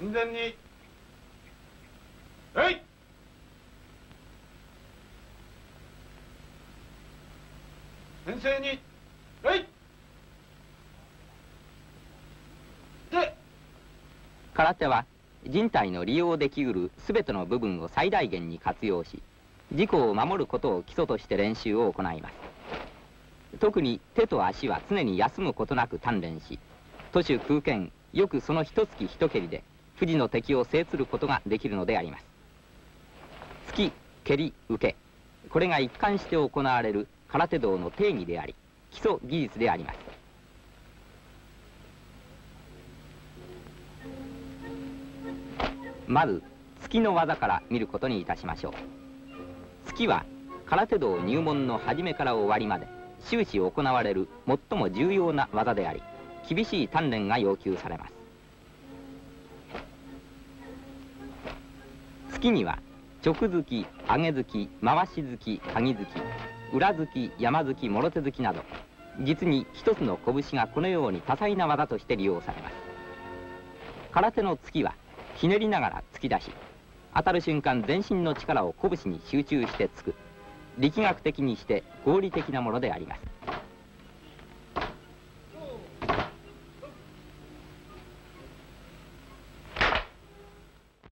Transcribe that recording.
安全に。はい。先生に。はい。で。空手は人体の利用できうる全ての部分を最大限に活用し自己を守ることを基礎として練習を行います。特に手と足は常に休むことなく鍛錬し都市空間よくその一月一蹴りで富士の敵を制することができるのであります。突き蹴り受け。これが一貫して行われる空手道の定義であり基礎技術であります。まず月の技から見ることにいたしましょう。月は空手道入門の始めから終わりまで終始行われる最も重要な技であり厳しい鍛錬が要求されます。月には直突き上げ突き回し突き鍵突き裏突き山突きもろ手突きなど実に一つの拳がこのように多彩な技として利用されます。空手の突きはひねりながら突き出し当たる瞬間全身の力を拳に集中して突く。力学的にして合理的なものであります。